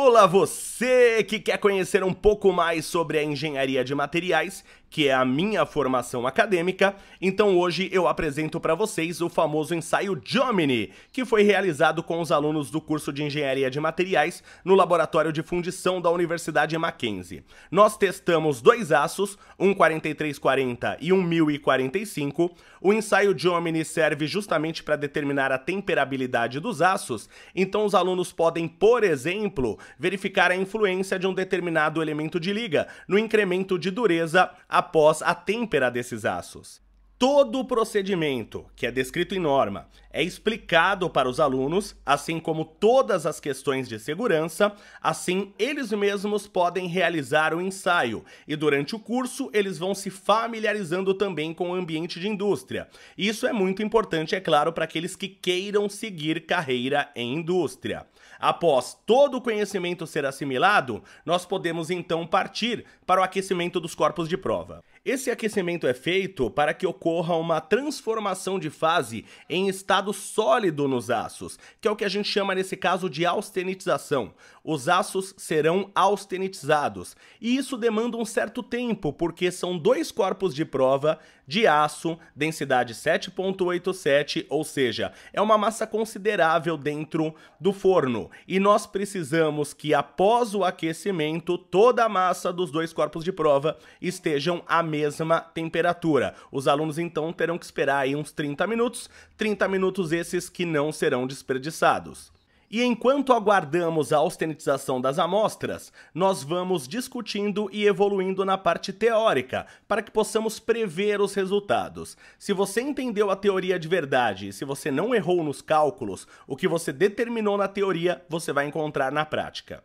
Olá você que quer conhecer um pouco mais sobre a engenharia de materiais que é a minha formação acadêmica, então hoje eu apresento para vocês o famoso ensaio Jomini, que foi realizado com os alunos do curso de Engenharia de Materiais no Laboratório de Fundição da Universidade Mackenzie. Nós testamos dois aços, um 4340 e um 1045. O ensaio Jomini serve justamente para determinar a temperabilidade dos aços, então os alunos podem, por exemplo, verificar a influência de um determinado elemento de liga no incremento de dureza após a têmpera desses aços. Todo o procedimento, que é descrito em norma, é explicado para os alunos, assim como todas as questões de segurança, assim eles mesmos podem realizar o ensaio e durante o curso eles vão se familiarizando também com o ambiente de indústria. Isso é muito importante, é claro, para aqueles que queiram seguir carreira em indústria. Após todo o conhecimento ser assimilado, nós podemos então partir para o aquecimento dos corpos de prova. Esse aquecimento é feito para que ocorra uma transformação de fase em estado sólido nos aços, que é o que a gente chama nesse caso de austenitização. Os aços serão austenitizados, e isso demanda um certo tempo, porque são dois corpos de prova de aço, densidade 7.87, ou seja, é uma massa considerável dentro do forno, e nós precisamos que após o aquecimento toda a massa dos dois corpos de prova estejam à mesma temperatura. Os alunos então terão que esperar aí uns 30 minutos, 30 minutos esses que não serão desperdiçados. E enquanto aguardamos a austenitização das amostras, nós vamos discutindo e evoluindo na parte teórica, para que possamos prever os resultados. Se você entendeu a teoria de verdade se você não errou nos cálculos, o que você determinou na teoria, você vai encontrar na prática.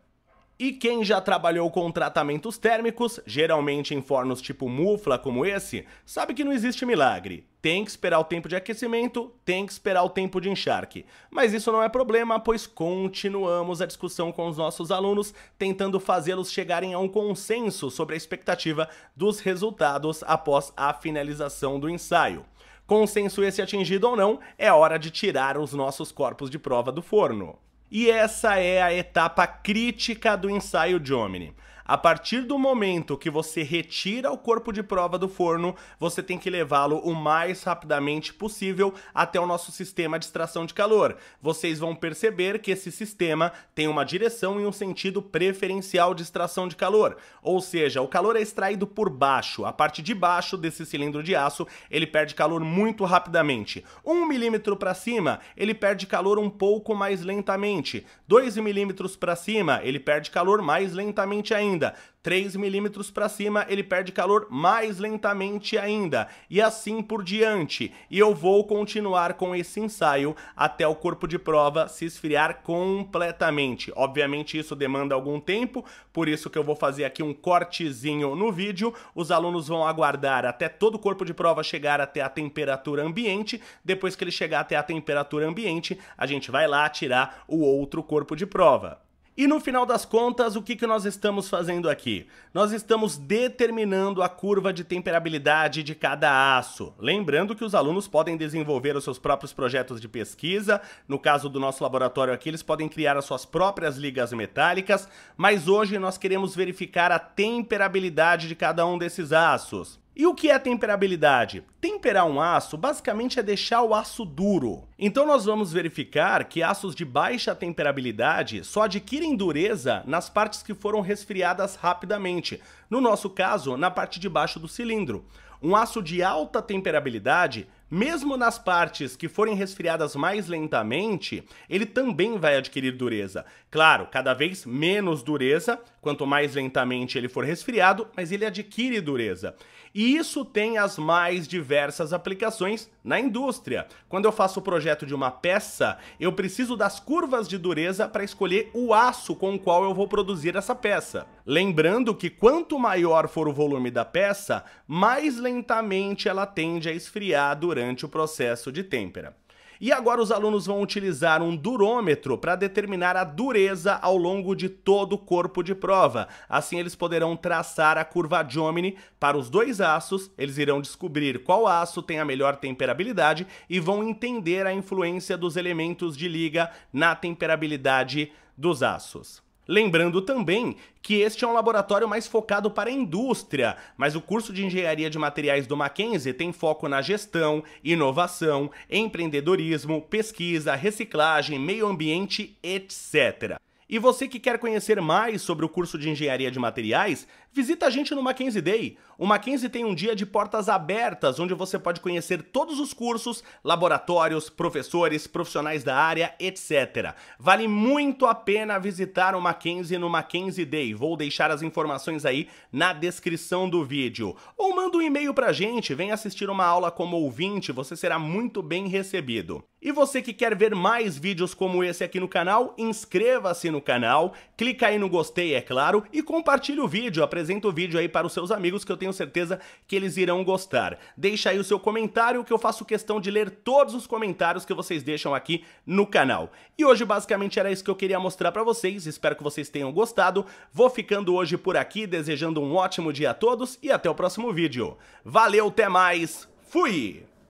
E quem já trabalhou com tratamentos térmicos, geralmente em fornos tipo mufla como esse, sabe que não existe milagre. Tem que esperar o tempo de aquecimento, tem que esperar o tempo de encharque. Mas isso não é problema, pois continuamos a discussão com os nossos alunos, tentando fazê-los chegarem a um consenso sobre a expectativa dos resultados após a finalização do ensaio. Consenso esse atingido ou não, é hora de tirar os nossos corpos de prova do forno. E essa é a etapa crítica do ensaio de Omni. A partir do momento que você retira o corpo de prova do forno, você tem que levá-lo o mais rapidamente possível até o nosso sistema de extração de calor. Vocês vão perceber que esse sistema tem uma direção e um sentido preferencial de extração de calor, ou seja, o calor é extraído por baixo. A parte de baixo desse cilindro de aço, ele perde calor muito rapidamente. 1 milímetro para cima, ele perde calor um pouco mais lentamente. 2 milímetros para cima, ele perde calor mais lentamente ainda ainda. 3 milímetros para cima, ele perde calor mais lentamente ainda, e assim por diante. E eu vou continuar com esse ensaio até o corpo de prova se esfriar completamente. Obviamente isso demanda algum tempo, por isso que eu vou fazer aqui um cortezinho no vídeo. Os alunos vão aguardar até todo o corpo de prova chegar até a temperatura ambiente. Depois que ele chegar até a temperatura ambiente, a gente vai lá tirar o outro corpo de prova. E no final das contas, o que, que nós estamos fazendo aqui? Nós estamos determinando a curva de temperabilidade de cada aço. Lembrando que os alunos podem desenvolver os seus próprios projetos de pesquisa, no caso do nosso laboratório aqui, eles podem criar as suas próprias ligas metálicas, mas hoje nós queremos verificar a temperabilidade de cada um desses aços. E o que é temperabilidade? Temperar um aço basicamente é deixar o aço duro. Então nós vamos verificar que aços de baixa temperabilidade só adquirem dureza nas partes que foram resfriadas rapidamente, no nosso caso, na parte de baixo do cilindro. Um aço de alta temperabilidade, mesmo nas partes que forem resfriadas mais lentamente, ele também vai adquirir dureza. Claro, cada vez menos dureza, quanto mais lentamente ele for resfriado, mas ele adquire dureza. E isso tem as mais diversas aplicações na indústria. Quando eu faço o projeto de uma peça, eu preciso das curvas de dureza para escolher o aço com o qual eu vou produzir essa peça. Lembrando que quanto maior for o volume da peça, mais lentamente ela tende a esfriar durante o processo de têmpera. E agora os alunos vão utilizar um durômetro para determinar a dureza ao longo de todo o corpo de prova. Assim eles poderão traçar a curva Jomini para os dois aços, eles irão descobrir qual aço tem a melhor temperabilidade e vão entender a influência dos elementos de liga na temperabilidade dos aços. Lembrando também que este é um laboratório mais focado para a indústria, mas o curso de Engenharia de Materiais do Mackenzie tem foco na gestão, inovação, empreendedorismo, pesquisa, reciclagem, meio ambiente, etc. E você que quer conhecer mais sobre o curso de Engenharia de Materiais, visita a gente no Mackenzie Day. O Mackenzie tem um dia de portas abertas, onde você pode conhecer todos os cursos, laboratórios, professores, profissionais da área, etc. Vale muito a pena visitar o Mackenzie no Mackenzie Day. Vou deixar as informações aí na descrição do vídeo. Ou manda um e-mail pra gente, vem assistir uma aula como ouvinte, você será muito bem recebido. E você que quer ver mais vídeos como esse aqui no canal, inscreva-se no canal, clica aí no gostei, é claro, e compartilhe o vídeo, apresenta o vídeo aí para os seus amigos que eu tenho certeza que eles irão gostar. Deixa aí o seu comentário que eu faço questão de ler todos os comentários que vocês deixam aqui no canal. E hoje basicamente era isso que eu queria mostrar para vocês, espero que vocês tenham gostado. Vou ficando hoje por aqui, desejando um ótimo dia a todos e até o próximo vídeo. Valeu, até mais, fui!